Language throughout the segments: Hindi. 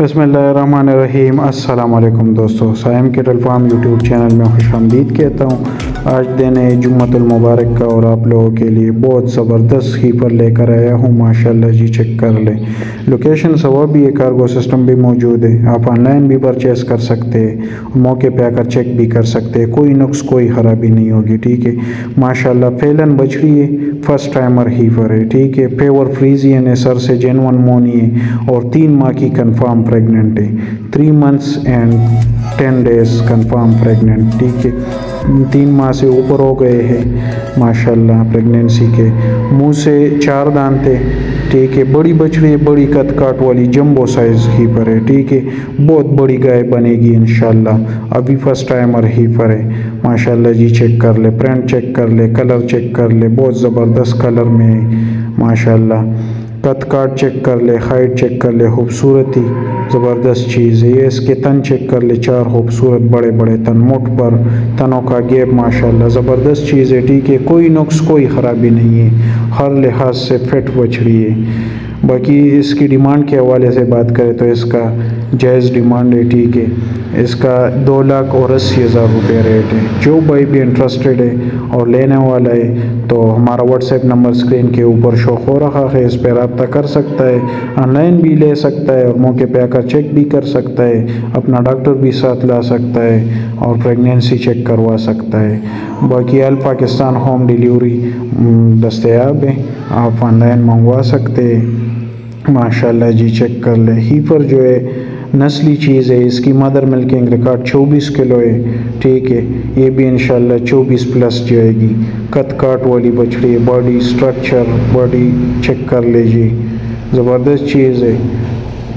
बसमीम दोस्तों साइम के फार्म यूट्यूब चैनल में खुश आमदीद कहता हूँ। आज दिन है जुम्मतुल मुबारक का और आप लोगों के लिए बहुत ज़बरदस्त हीपर लेकर आया हूँ, माशाल्लाह जी, चेक कर लें। लोकेशन सवा भी है कार्गो सिस्टम भी मौजूद है। आप ऑनलाइन भी परचेस कर सकते हैं, मौके पे आकर चेक भी कर सकते हैं। कोई नुक्स, कोई खराबी नहीं होगी, ठीक है? माशाल्लाह, फैलन बछड़ी है फ़र्स्ट टाइमर हीफर है, ठीक है? फेवर फ्रीजियन है, सर से जेनवन मोनी है और तीन माह की कन्फर्म प्रेगनेंट है। Three months and ten days confirm pregnant ठीक है? तीन माह से ऊपर हो गए हैं। माशाल्लाह प्रेगनेंसी के। मुँह से चार दांत थे, ठीक है। बड़ी बछड़ी है बड़ी कद काट वाली जंबो साइज़ ही पर है, ठीक है। बहुत बड़ी गाय बनेगी इन अभी फ़र्स्ट टाइमर ही पर है। माशाल्लाह जी चेक कर ले। प्रिंट चेक कर ले कलर चेक कर ले। बहुत ज़बरदस्त कलर में है। माशाल्लाह। कद काट चेक कर ले हाइट चेक कर ले, खूबसूरती, ज़बरदस्त चीज़ है। ये इसके तन चेक कर ले, चार खूबसूरत बड़े बड़े तन, मुठ पर तनों का गेप माशाल्लाह, ज़बरदस्त चीज़ है, ठीक है। कोई नुक्स, कोई ख़राबी नहीं है। हर लिहाज से फिट बछड़ी है बाकी इसकी डिमांड के हवाले से बात करें तो इसका जायज़ डिमांड है, ठीक है। इसका दो लाख और अस्सी हज़ार रुपये रेट है। जो भाई भी इंटरेस्टेड है और लेने वाला है तो हमारा व्हाट्सएप नंबर स्क्रीन के ऊपर शो हो रहा है। इस पर रबता कर सकता है ऑनलाइन भी ले सकता है और मौके पर आकर चेक भी कर सकता है। अपना डॉक्टर भी साथ ला सकता है और प्रेगनेंसी चेक करवा सकता है। बाकी अल पाकिस्तान होम डिलीवरी दस्तियाब है आप ऑनलाइन मंगवा सकते। माशाल्लाह जी चेक कर ले। हीफर जो है, नस्ली चीज़ है, इसकी मदर मिल्किंग रिकॉर्ड 24 किलो है। ठीक है, ये भी इंशाल्लाह 24 प्लस जाएगी कत काट वाली बछड़ी है बॉडी स्ट्रक्चर बॉडी चेक कर लीजिए। ज़बरदस्त चीज़ है।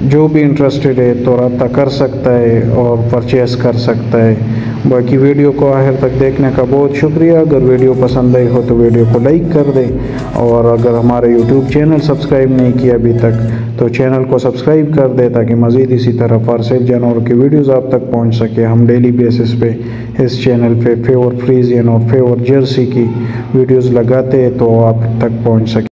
जो भी इंटरेस्टेड है तो रब्ता कर सकता है और परचेस कर सकता है। बाकी वीडियो को आखिर तक देखने का बहुत शुक्रिया। अगर वीडियो पसंद आई हो तो वीडियो को लाइक कर दें। और अगर हमारे यूट्यूब चैनल सब्सक्राइब नहीं किया अभी तक तो चैनल को सब्सक्राइब कर दें, ताकि मज़ीद इसी तरह फारसेल जानवर की वीडियोज़ आप तक पहुँच सके। हम डेली बेसिस पे इस चैनल पे फेवर फ्रीजियन और फेवर जर्सी की वीडियोज़ लगाते हैं तो आप तक पहुँच सके।